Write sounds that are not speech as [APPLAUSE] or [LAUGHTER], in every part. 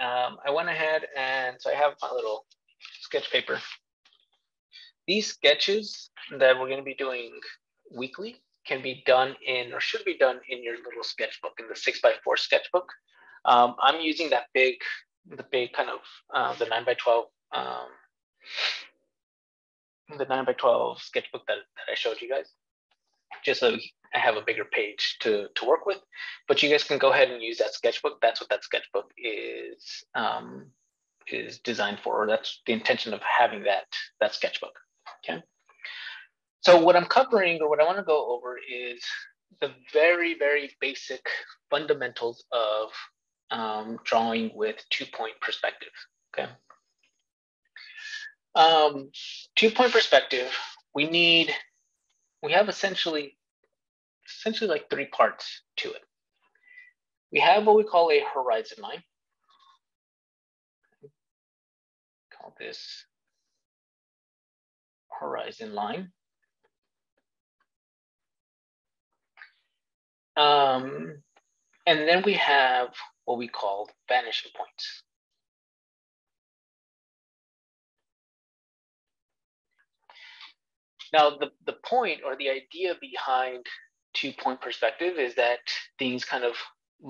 um, I went ahead and so I have my little sketch paper. These sketches that we're going to be doing weekly can be done in or should be done in your little sketchbook in the six by four sketchbook. Um, I'm using that big, the big kind of uh, the nine by 12, um, the nine by 12 sketchbook that, that I showed you guys, just so I have a bigger page to, to work with. But you guys can go ahead and use that sketchbook. That's what that sketchbook is um, is designed for. That's the intention of having that that sketchbook. Okay. So what I'm covering or what I want to go over is the very, very basic fundamentals of um, drawing with two-point perspective, okay? Um, two-point perspective, we need, we have essentially, essentially like three parts to it. We have what we call a horizon line. Call this horizon line. Um, and then we have what we call vanishing points. Now, the, the point or the idea behind two point perspective is that things kind of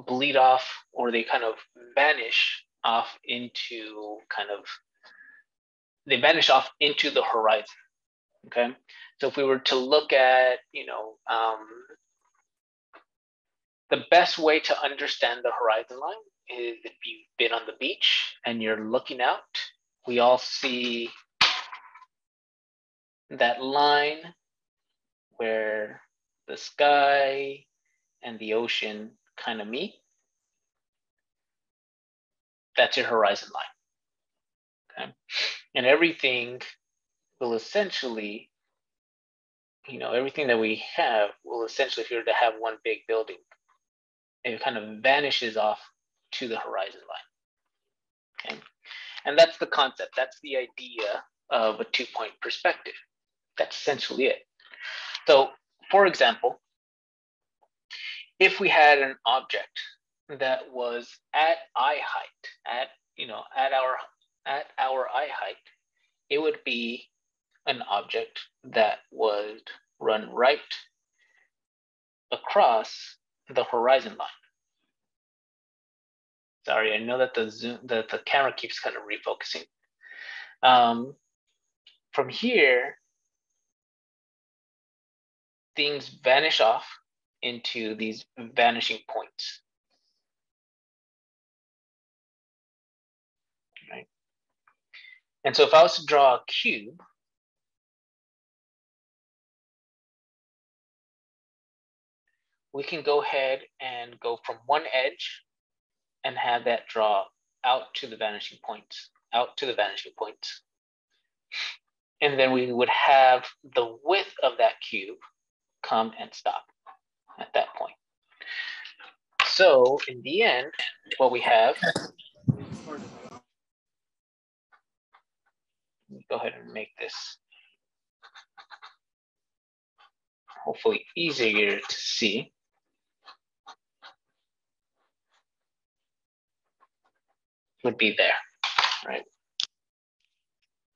bleed off or they kind of vanish off into kind of, they vanish off into the horizon. Okay. So if we were to look at, you know, um, the best way to understand the horizon line is if you've been on the beach and you're looking out, we all see that line where the sky and the ocean kind of meet. That's your horizon line. Okay. And everything will essentially, you know, everything that we have will essentially, if you were to have one big building, it kind of vanishes off to the horizon line. Okay. And that's the concept. That's the idea of a two point perspective. That's essentially it. So, for example, if we had an object that was at eye height, at you know, at our at our eye height, it would be an object that would run right across the horizon line. Sorry, I know that the zoom, that the camera keeps kind of refocusing. Um, from here, things vanish off into these vanishing points. Right. And so if I was to draw a cube, we can go ahead and go from one edge and have that draw out to the vanishing points, out to the vanishing points. And then we would have the width of that cube come and stop at that point. So in the end, what we have, go ahead and make this hopefully easier to see. would be there, right?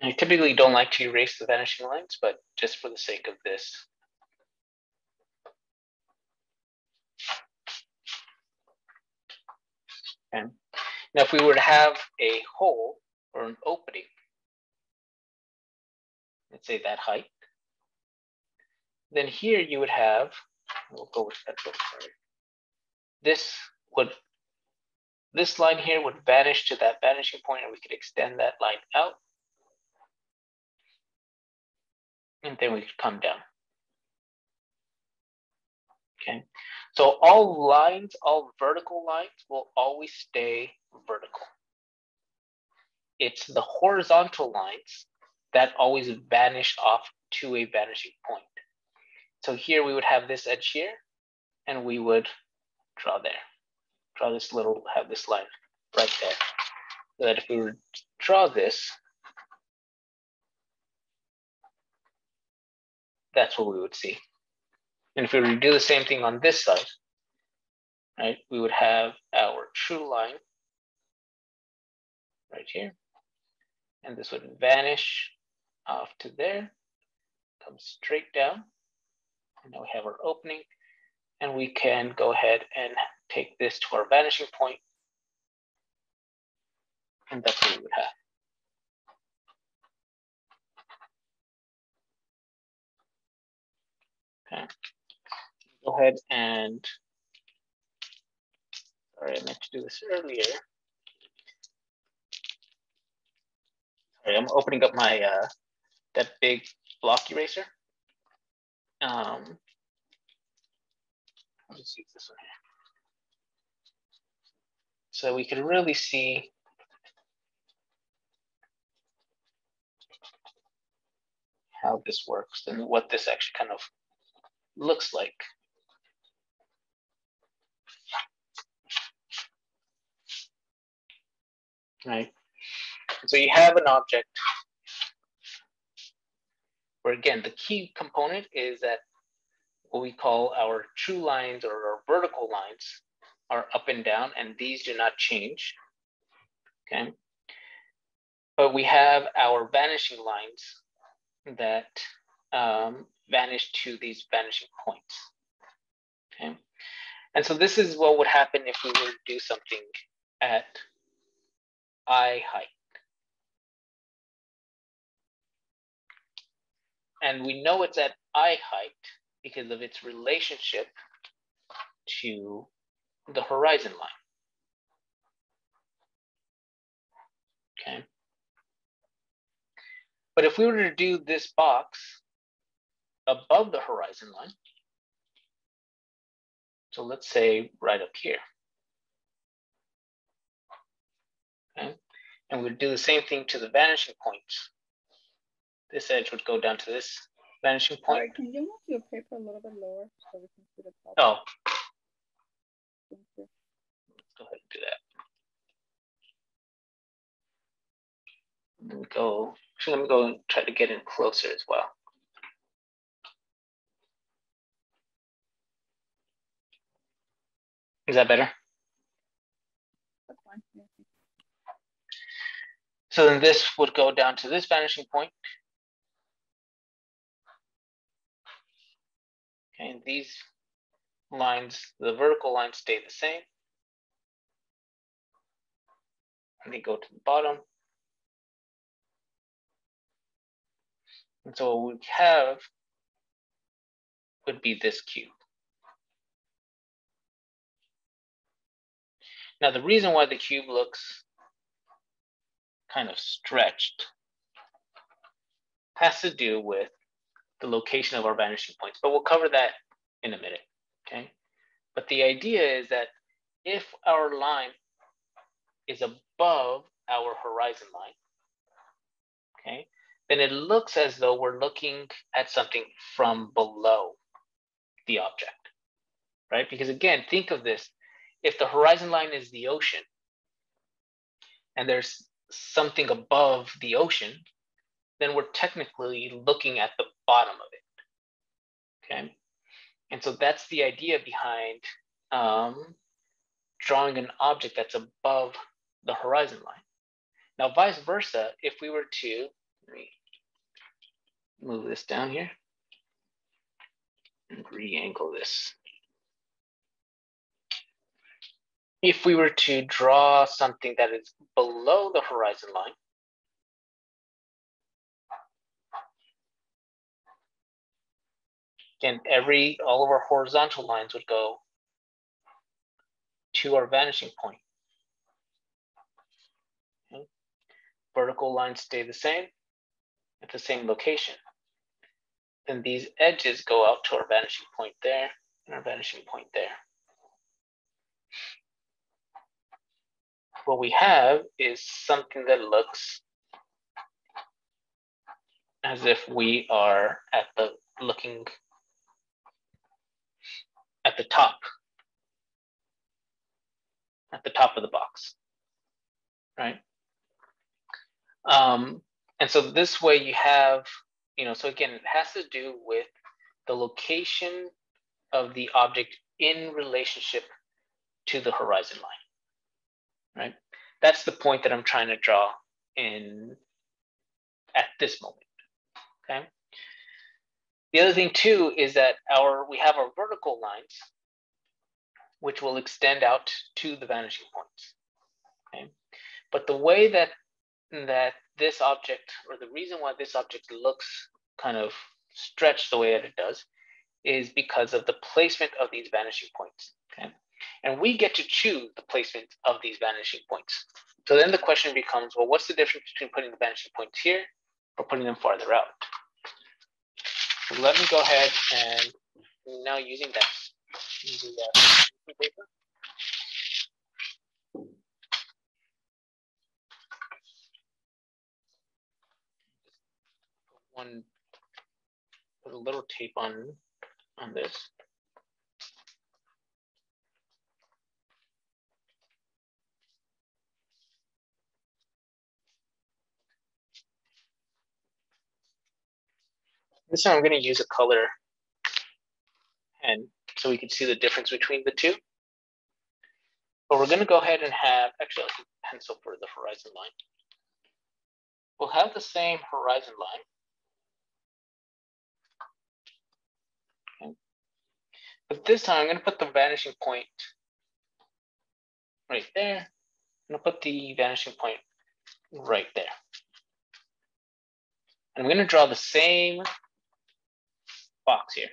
I typically don't like to erase the vanishing lines, but just for the sake of this, Okay. Now, if we were to have a hole or an opening, let's say that height, then here you would have, we'll go with that book, sorry. This would this line here would vanish to that vanishing point and we could extend that line out. And then we could come down. Okay, so all lines, all vertical lines will always stay vertical. It's the horizontal lines that always vanish off to a vanishing point. So here we would have this edge here and we would draw there draw this little, have this line right there. So that if we were to draw this, that's what we would see. And if we were to do the same thing on this side, right, we would have our true line right here. And this would vanish off to there, come straight down. And now we have our opening and we can go ahead and take this to our vanishing point. And that's what we would have. Okay, go ahead and, sorry, I meant to do this earlier. Sorry, I'm opening up my, uh, that big block eraser. Um, let's use this one here. So we can really see how this works and what this actually kind of looks like. Right. So you have an object where again, the key component is that what we call our true lines or our vertical lines are up and down and these do not change, okay? But we have our vanishing lines that um, vanish to these vanishing points. Okay. And so this is what would happen if we were to do something at eye height. And we know it's at eye height because of its relationship to the horizon line. Okay. But if we were to do this box above the horizon line. So let's say right up here. Okay. And we'd do the same thing to the vanishing points. This edge would go down to this vanishing point. Sorry, can you move your paper a little bit lower so we can see the top? Oh. Thank you. Let's go ahead and do that. Let me go, actually, let me go and try to get in closer as well. Is that better? That's fine. Yeah. So then this would go down to this vanishing point. Okay, and these lines, the vertical lines stay the same. And they go to the bottom. And so what we have would be this cube. Now, the reason why the cube looks kind of stretched has to do with the location of our vanishing points, but we'll cover that in a minute, okay? But the idea is that if our line is above our horizon line, okay, then it looks as though we're looking at something from below the object, right? Because again, think of this if the horizon line is the ocean and there's something above the ocean, then we're technically looking at the bottom of it. Okay. And so that's the idea behind um, drawing an object that's above the horizon line. Now, vice versa, if we were to, move this down here and re-angle this. If we were to draw something that is below the horizon line, again, every, all of our horizontal lines would go to our vanishing point. Okay. Vertical lines stay the same at the same location. Then these edges go out to our vanishing point there and our vanishing point there. What we have is something that looks as if we are at the looking at the top, at the top of the box, right? Um, and so this way you have, you know, so again, it has to do with the location of the object in relationship to the horizon line right? That's the point that I'm trying to draw in at this moment, okay? The other thing too is that our we have our vertical lines, which will extend out to the vanishing points, okay? But the way that that this object, or the reason why this object looks kind of stretched the way that it does, is because of the placement of these vanishing points, okay? And we get to choose the placement of these vanishing points. So then the question becomes, well, what's the difference between putting the vanishing points here or putting them farther out? So let me go ahead and now using that, using that paper. One, put a little tape on, on this. This time I'm going to use a color and so we can see the difference between the two. But we're going to go ahead and have, actually I'll pencil for the horizon line. We'll have the same horizon line. But this time I'm going to put the vanishing point right there. And I'm to put the vanishing point right there. And I'm going to draw the same box here.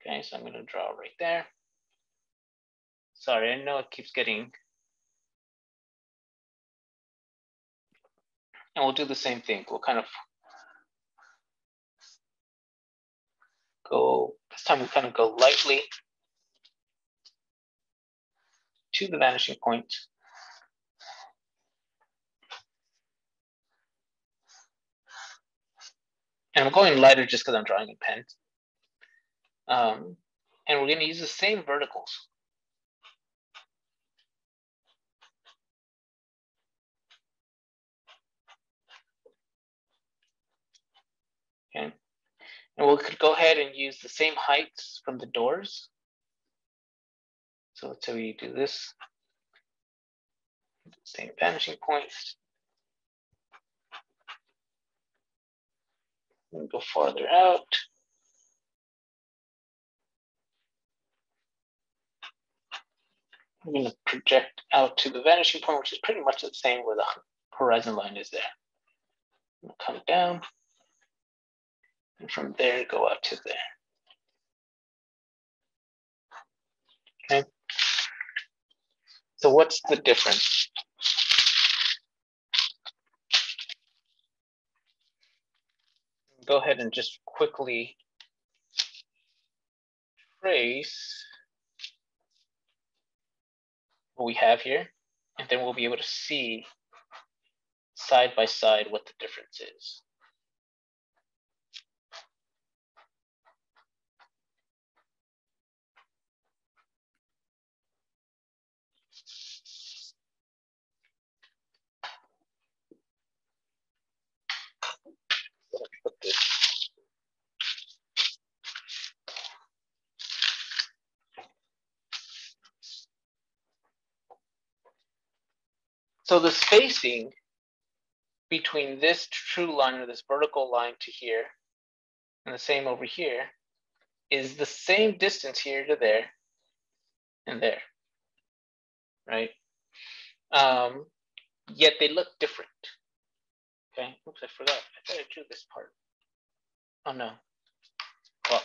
Okay, so I'm going to draw right there. Sorry, I know it keeps getting. And we'll do the same thing. We'll kind of go, this time we kind of go lightly to the vanishing point. And I'm going lighter just because I'm drawing in pen. Um, and we're going to use the same verticals. Okay. And we could go ahead and use the same heights from the doors. So let's say we do this. Same vanishing points. And go farther out. I'm going to project out to the vanishing point, which is pretty much the same where the horizon line is there. come down, and from there go out to there. Okay. So what's the difference? Go ahead and just quickly trace what we have here, and then we'll be able to see side by side what the difference is. So the spacing between this true line or this vertical line to here and the same over here is the same distance here to there and there, right? Um, yet they look different. Okay, oops, I forgot. I thought I drew this part. Oh no. Well,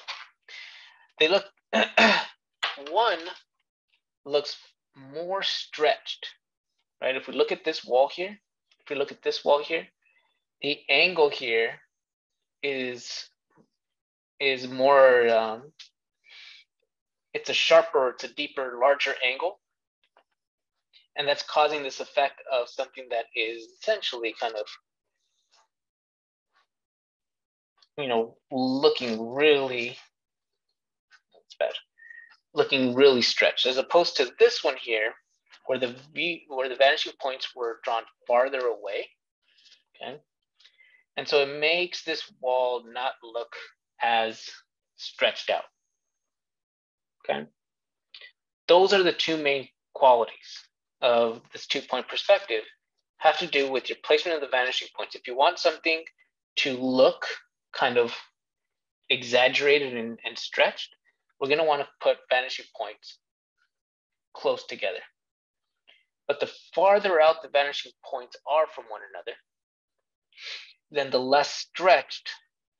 they look, [CLEARS THROAT] one looks more stretched, right? If we look at this wall here, if we look at this wall here, the angle here is is more um, it's a sharper, it's a deeper, larger angle. And that's causing this effect of something that is essentially kind of you know, looking really, that's bad, looking really stretched, as opposed to this one here, where the v, where the vanishing points were drawn farther away. Okay, and so it makes this wall not look as stretched out. Okay, those are the two main qualities of this two point perspective have to do with your placement of the vanishing points. If you want something to look kind of exaggerated and, and stretched, we're going to want to put vanishing points close together. But the farther out the vanishing points are from one another, then the less stretched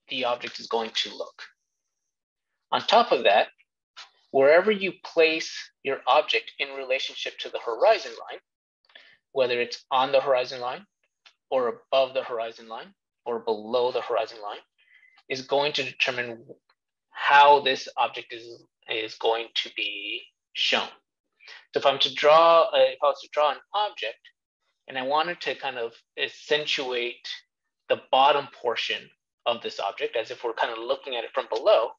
the object is going to look. On top of that, wherever you place your object in relationship to the horizon line, whether it's on the horizon line or above the horizon line or below the horizon line, is going to determine how this object is, is going to be shown. So if I'm to draw, uh, if I was to draw an object and I wanted to kind of accentuate the bottom portion of this object as if we're kind of looking at it from below,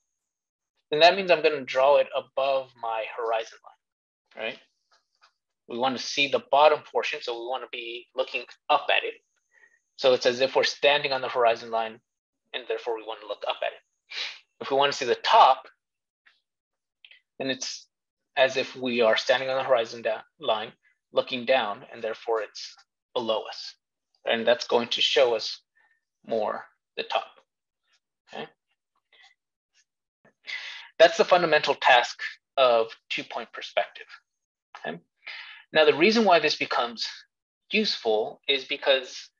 then that means I'm going to draw it above my horizon line, right? We want to see the bottom portion, so we want to be looking up at it. So it's as if we're standing on the horizon line, and therefore we want to look up at it. If we want to see the top, then it's as if we are standing on the horizon line, looking down, and therefore it's below us. And that's going to show us more the top. Okay. That's the fundamental task of two-point perspective. Okay? Now, the reason why this becomes useful is because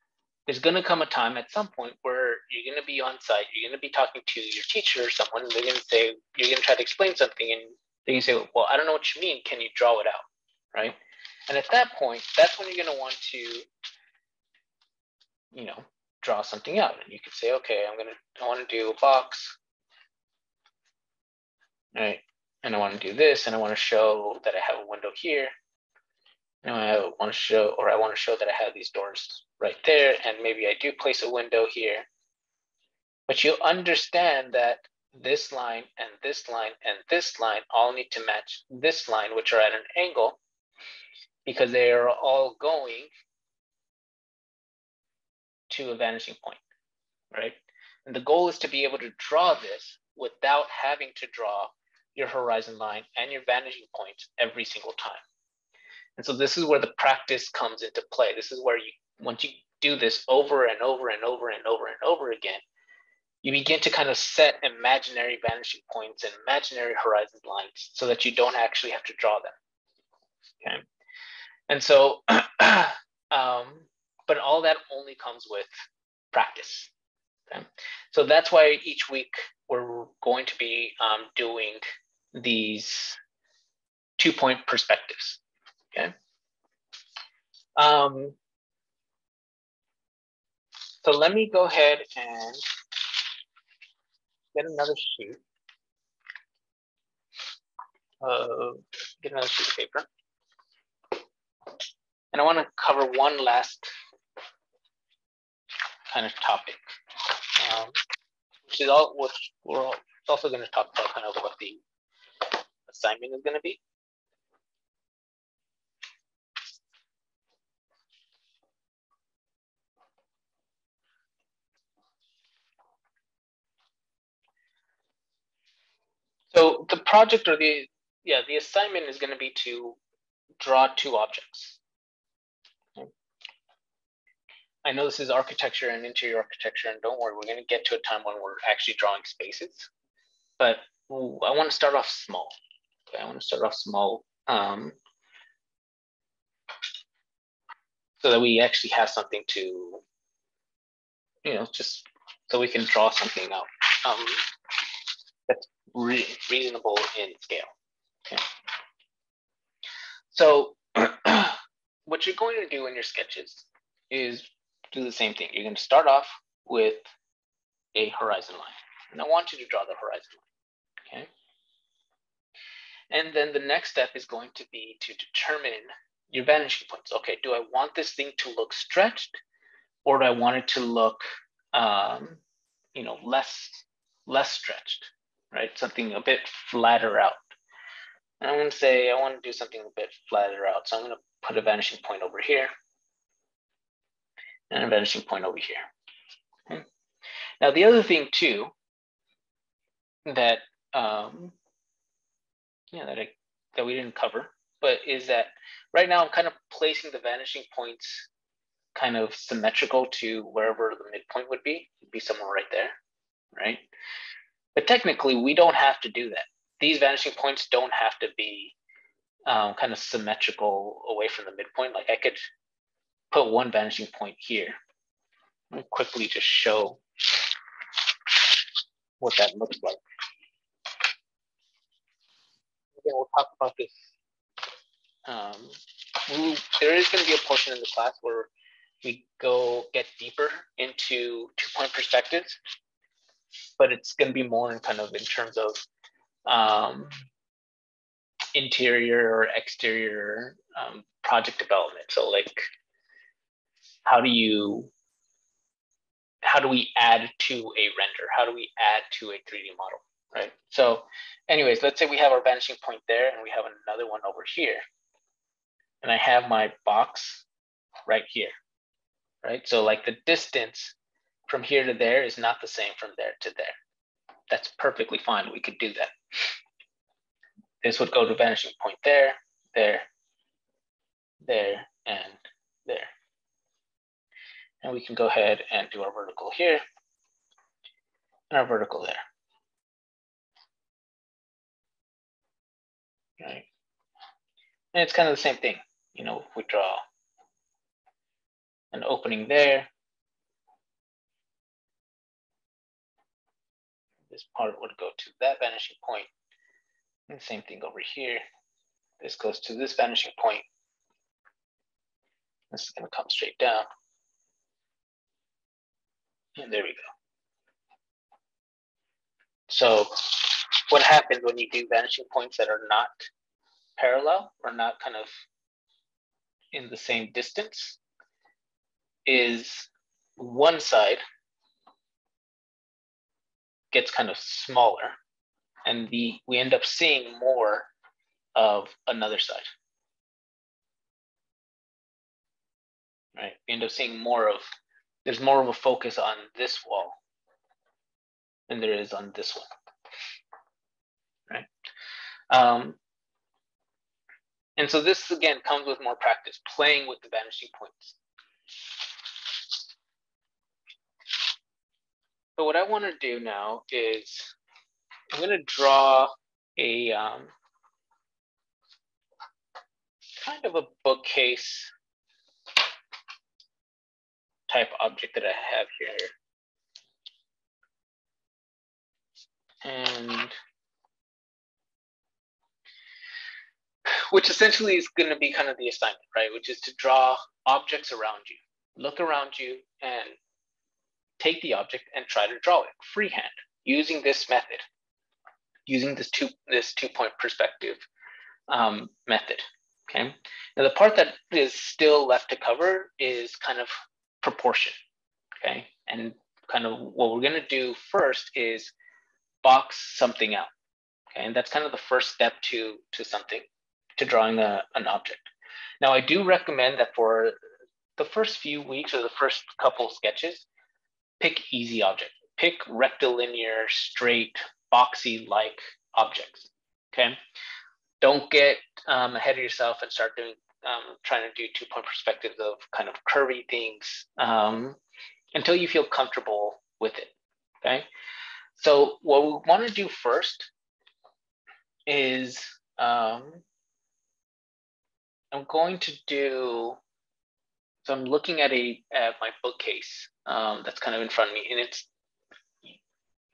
there's going to come a time at some point where you're going to be on site, you're going to be talking to your teacher or someone, and they're going to say, you're going to try to explain something, and they can say, well, I don't know what you mean. Can you draw it out? Right. And at that point, that's when you're going to want to, you know, draw something out. And you could say, okay, I'm going to, I want to do a box right? And I want to do this, and I want to show that I have a window here. And I want to show, or I want to show that I have these doors right there, and maybe I do place a window here. But you understand that this line and this line and this line all need to match this line, which are at an angle, because they are all going to a vanishing point, right? And the goal is to be able to draw this without having to draw your horizon line and your vanishing points every single time. And so this is where the practice comes into play. This is where you, once you do this over and over and over and over and over again, you begin to kind of set imaginary vanishing points and imaginary horizon lines so that you don't actually have to draw them. Okay. And so, [CLEARS THROAT] um, but all that only comes with practice. Okay. So that's why each week we're going to be um, doing these two point perspectives. Okay. Um, so let me go ahead and get another sheet. Uh, get another sheet of paper. And I want to cover one last kind of topic, um, which is all which we're also going to talk about kind of what the assignment is going to be. So the project or the, yeah, the assignment is going to be to draw two objects. I know this is architecture and interior architecture, and don't worry, we're going to get to a time when we're actually drawing spaces. But I want to start off small. Okay, I want to start off small um, so that we actually have something to, you know, just so we can draw something out um, that's re reasonable in scale. Okay. So [CLEARS THROAT] what you're going to do in your sketches is do the same thing. You're going to start off with a horizon line. And I want you to draw the horizon line. Okay. And then the next step is going to be to determine your vanishing points. Okay, do I want this thing to look stretched or do I want it to look, um, you know, less, less stretched, right? Something a bit flatter out. And I'm gonna say, I wanna do something a bit flatter out. So I'm gonna put a vanishing point over here and a vanishing point over here. Okay. Now, the other thing too, that um, yeah, that I, that we didn't cover but is that right now I'm kind of placing the vanishing points kind of symmetrical to wherever the midpoint would be, It'd be somewhere right there, right? But technically, we don't have to do that. These vanishing points don't have to be um, kind of symmetrical away from the midpoint. Like I could put one vanishing point here. Let me quickly just show what that looks like. Again, we'll talk about this. Um, we, there is going to be a portion in the class where we go get deeper into two-point perspectives, but it's going to be more in kind of in terms of um, interior or exterior um, project development. So like, how do you, how do we add to a render? How do we add to a 3D model, right? So anyways, let's say we have our vanishing point there and we have another one over here. And I have my box right here, right? So like the distance from here to there is not the same from there to there. That's perfectly fine. We could do that. This would go to vanishing point there, there, there, and there. And we can go ahead and do our vertical here and our vertical there. Right. And it's kind of the same thing. You know, if we draw an opening there. This part would go to that vanishing point. And same thing over here. This goes to this vanishing point. This is gonna come straight down. And there we go. So what happens when you do vanishing points that are not parallel or not kind of in the same distance is one side gets kind of smaller and the we end up seeing more of another side. Right, we end up seeing more of, there's more of a focus on this wall than there is on this one, right? Um, and so this again comes with more practice, playing with the vanishing points. So what I want to do now is I'm going to draw a um, kind of a bookcase type object that I have here. And which essentially is going to be kind of the assignment, right? Which is to draw objects around you, look around you and take the object and try to draw it freehand using this method using this two this two point perspective um, method. Okay. Now the part that is still left to cover is kind of proportion. Okay. And kind of what we're going to do first is box something out. Okay. And that's kind of the first step to to something to drawing a, an object. Now I do recommend that for the first few weeks or the first couple sketches, pick easy object. Pick rectilinear, straight, boxy like objects. Okay. Don't get um, ahead of yourself and start doing um, trying to do two point perspectives of kind of curvy things um, until you feel comfortable with it. Okay. So what we want to do first is um, I'm going to do. So I'm looking at a at my bookcase um, that's kind of in front of me, and it's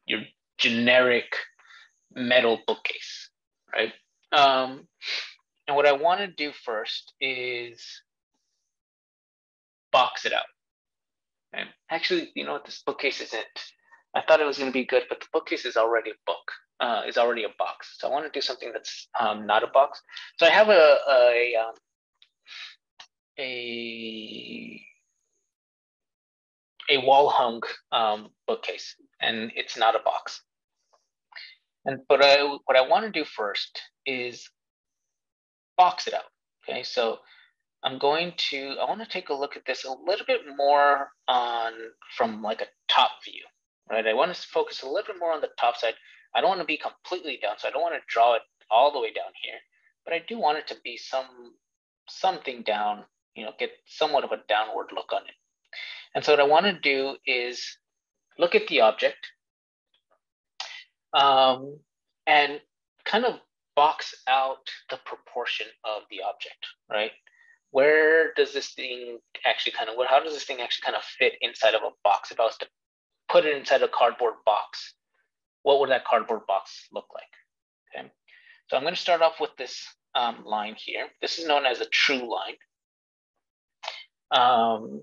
your generic metal bookcase, right? Um, and what I want to do first is box it out. And actually, you know what, this bookcase isn't. I thought it was going to be good, but the bookcase is already a book, uh, is already a box. So I want to do something that's um, not a box. So I have a a, um, a a wall hung um, bookcase, and it's not a box. And but I, what I want to do first is box it out. Okay, so I'm going to, I want to take a look at this a little bit more on from like a top view, right? I want to focus a little bit more on the top side. I don't want to be completely down, so I don't want to draw it all the way down here. but I do want it to be some something down, you know, get somewhat of a downward look on it. And so what I want to do is look at the object um, and kind of box out the proportion of the object, right? Where does this thing actually kind of, how does this thing actually kind of fit inside of a box? If I was to put it inside a cardboard box, what would that cardboard box look like? Okay, so I'm going to start off with this um, line here. This is known as a true line. Um,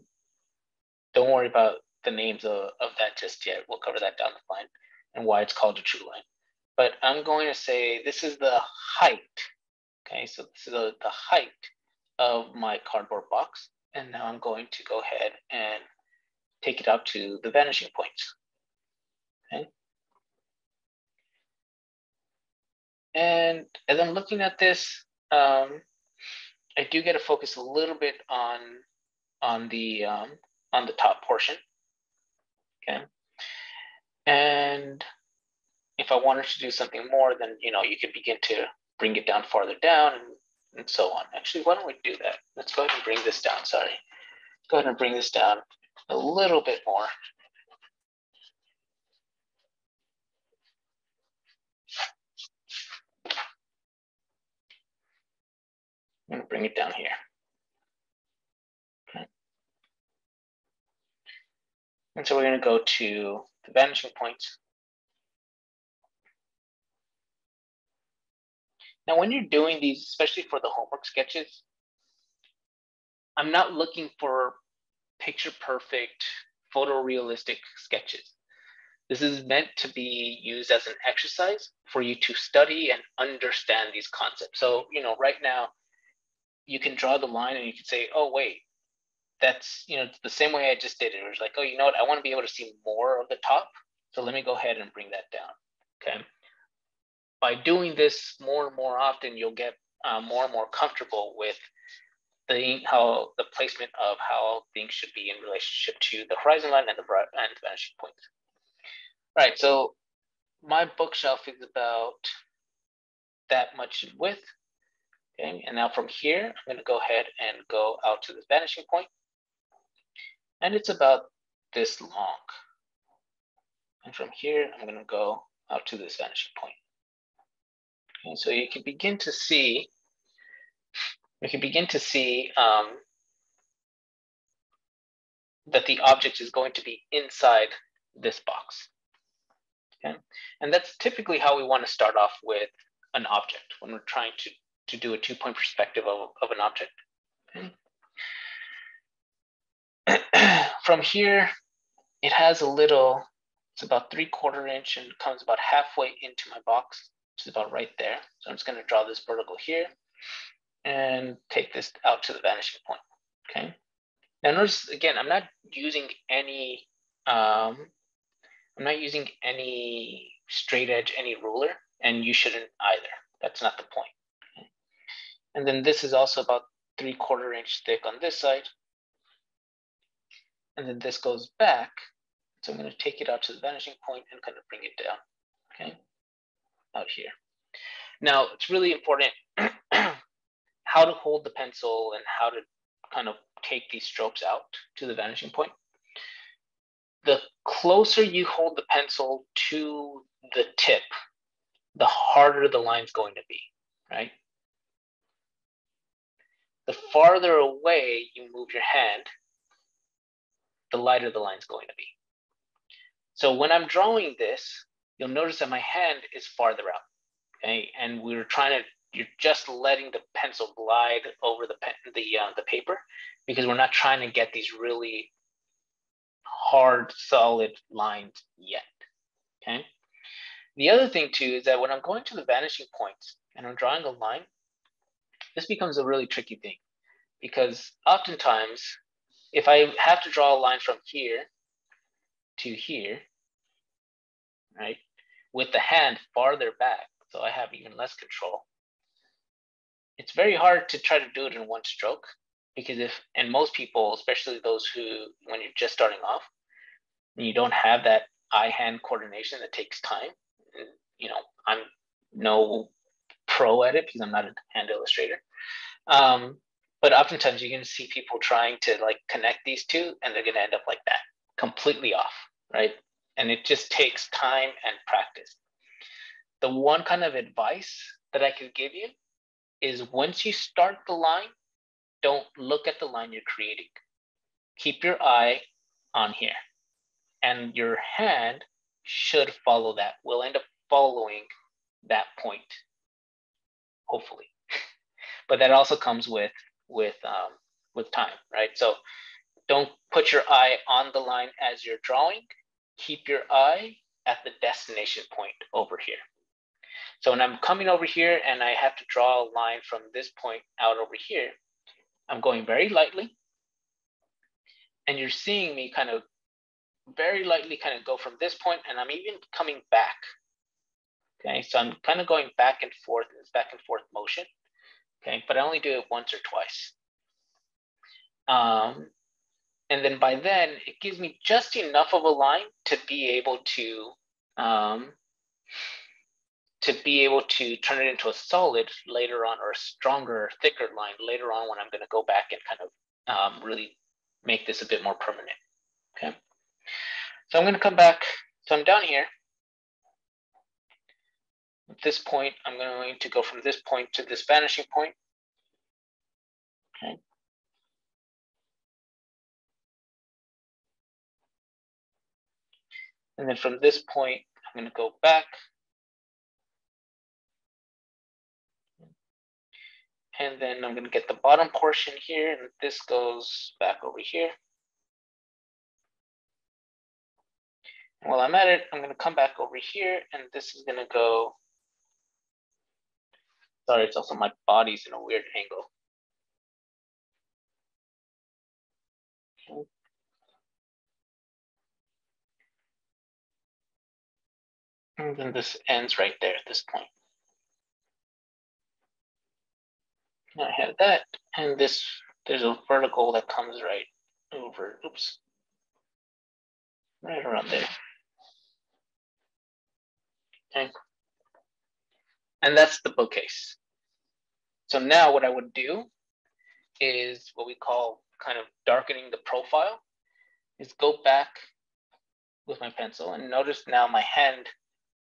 don't worry about the names of, of that just yet. We'll cover that down the line and why it's called a true line. But I'm going to say this is the height. Okay, so this is the, the height of my cardboard box. And now I'm going to go ahead and take it up to the vanishing points. Okay. And as I'm looking at this, um, I do get to focus a little bit on on the um, on the top portion. Okay. And if I wanted to do something more, then you know you could begin to bring it down farther down and, and so on. Actually, why don't we do that? Let's go ahead and bring this down. Sorry. Go ahead and bring this down a little bit more. I'm to bring it down here. And so we're going to go to the vanishing points. Now, when you're doing these, especially for the homework sketches, I'm not looking for picture perfect, photorealistic sketches. This is meant to be used as an exercise for you to study and understand these concepts. So, you know, right now, you can draw the line and you can say, oh, wait, that's, you know, the same way I just did it. It was like, oh, you know what? I want to be able to see more of the top. So let me go ahead and bring that down. Okay. By doing this more and more often, you'll get uh, more and more comfortable with the how the placement of how things should be in relationship to the horizon line and the and the vanishing point. All right, so my bookshelf is about that much width. Okay, and now from here, I'm going to go ahead and go out to this vanishing point, and it's about this long. And from here, I'm going to go out to this vanishing point. And so you can begin to see you can begin to see um, that the object is going to be inside this box. Okay? And that's typically how we want to start off with an object when we're trying to, to do a two-point perspective of, of an object. Okay? [CLEARS THROAT] From here, it has a little, it's about three quarter inch and comes about halfway into my box, which is about right there. So I'm just gonna draw this vertical here and take this out to the vanishing point, okay? Now notice, again, I'm not using any, um, I'm not using any straight edge, any ruler, and you shouldn't either. That's not the point. Okay? And then this is also about three quarter inch thick on this side. And then this goes back. So I'm gonna take it out to the vanishing point and kind of bring it down, okay? Out here. Now, it's really important [CLEARS THROAT] how to hold the pencil and how to kind of take these strokes out to the vanishing point. The closer you hold the pencil to the tip, the harder the line's going to be, right? The farther away you move your hand, the lighter the line's going to be. So when I'm drawing this, you'll notice that my hand is farther out, okay? And we are trying to you're just letting the pencil glide over the pen, the uh, the paper because we're not trying to get these really hard solid lines yet okay the other thing too is that when i'm going to the vanishing points and i'm drawing a line this becomes a really tricky thing because oftentimes if i have to draw a line from here to here right with the hand farther back so i have even less control it's very hard to try to do it in one stroke because if and most people especially those who when you're just starting off and you don't have that eye hand coordination that takes time you know i'm no pro at it because I'm not a hand illustrator. Um, but oftentimes you're going to see people trying to like connect these two and they're going to end up like that, completely off, right? And it just takes time and practice. The one kind of advice that I could give you is once you start the line, don't look at the line you're creating. Keep your eye on here. And your hand should follow that. Will end up following that point, hopefully. [LAUGHS] but that also comes with with um, with time, right? So don't put your eye on the line as you're drawing. Keep your eye at the destination point over here. So when I'm coming over here and I have to draw a line from this point out over here, I'm going very lightly. And you're seeing me kind of very lightly kind of go from this point and I'm even coming back. Okay, so I'm kind of going back and forth, it's back and forth motion. Okay, but I only do it once or twice. Um, and then by then, it gives me just enough of a line to be able to um, to be able to turn it into a solid later on or a stronger, thicker line later on when I'm going to go back and kind of um, really make this a bit more permanent. Okay. So I'm going to come back. So I'm down here. At this point, I'm going to go from this point to this vanishing point. Okay. And then from this point, I'm going to go back. And then I'm going to get the bottom portion here, and this goes back over here. while I'm at it, I'm going to come back over here, and this is going to go. Sorry, it's also my body's in a weird angle. And then this ends right there at this point. I have that, and this, there's a vertical that comes right over, oops, right around there. Okay. And that's the bookcase. So now what I would do is what we call kind of darkening the profile is go back with my pencil and notice now my hand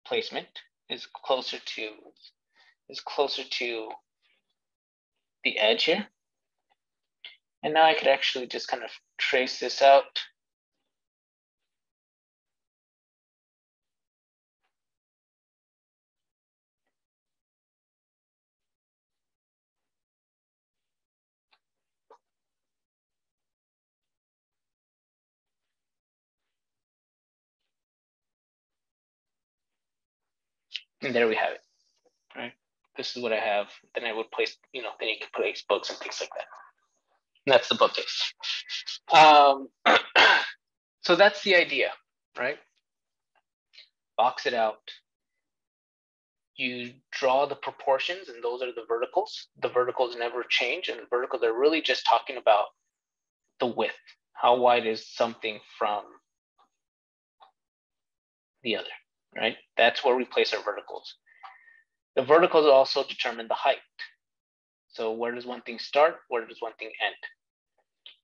placement is closer to is closer to the edge here. And now I could actually just kind of trace this out And there we have it, right? This is what I have. Then I would place, you know, then you can place books and things like that. And that's the bookcase. Um, [CLEARS THROAT] so that's the idea, right? Box it out. You draw the proportions, and those are the verticals. The verticals never change, and the verticals are really just talking about the width. How wide is something from the other? Right? That's where we place our verticals. The verticals also determine the height. So where does one thing start? Where does one thing end?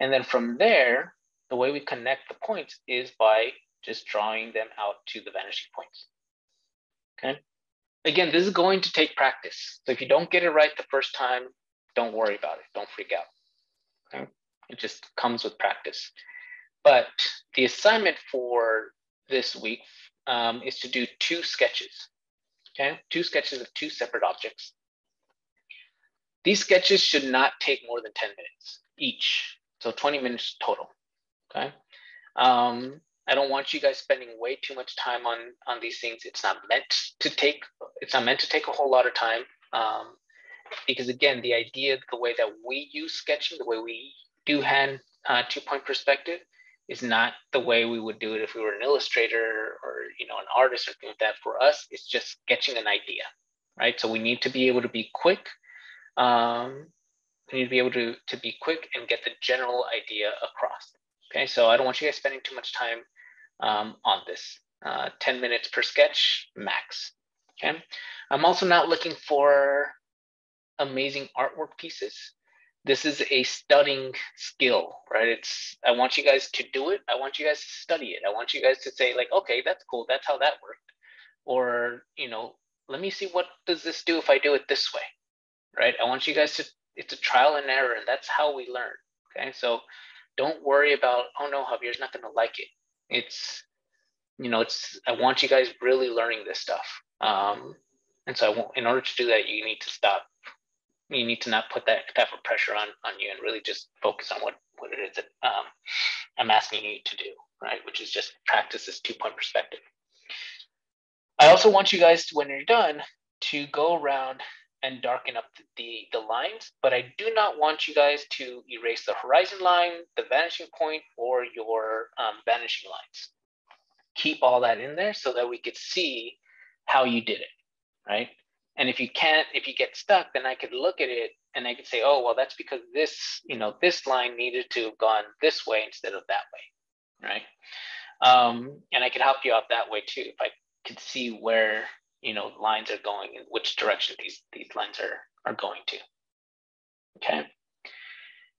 And then from there, the way we connect the points is by just drawing them out to the vanishing points. Okay. Again, this is going to take practice. So if you don't get it right the first time, don't worry about it. Don't freak out. Okay. It just comes with practice. But the assignment for this week um, is to do two sketches, okay? Two sketches of two separate objects. These sketches should not take more than 10 minutes each, so 20 minutes total, okay? Um, I don't want you guys spending way too much time on, on these things. It's not meant to take, it's not meant to take a whole lot of time. Um, because again, the idea, the way that we use sketching, the way we do hand uh, two point perspective is not the way we would do it if we were an illustrator or you know an artist or something like that. For us, it's just sketching an idea, right? So we need to be able to be quick. Um, we need to be able to, to be quick and get the general idea across. Okay, so I don't want you guys spending too much time um, on this. Uh, 10 minutes per sketch max. Okay. I'm also not looking for amazing artwork pieces. This is a studying skill, right? It's I want you guys to do it. I want you guys to study it. I want you guys to say like, okay, that's cool. That's how that worked. Or, you know, let me see what does this do if I do it this way, right? I want you guys to it's a trial and error and that's how we learn. Okay? So don't worry about, oh no, Javier's not going to like it. It's you know, it's I want you guys really learning this stuff. Um, and so I in order to do that, you need to stop. You need to not put that type of pressure on on you and really just focus on what what it is that um, I'm asking you to do, right? Which is just practice this two point perspective. I also want you guys, to, when you're done, to go around and darken up the, the lines, but I do not want you guys to erase the horizon line, the vanishing point, or your um, vanishing lines keep all that in there so that we could see how you did it, right? And if you can't, if you get stuck, then I could look at it and I could say, oh, well, that's because this, you know, this line needed to have gone this way instead of that way, right? Um, and I could help you out that way too, if I could see where, you know, lines are going and which direction these, these lines are, are going to, okay?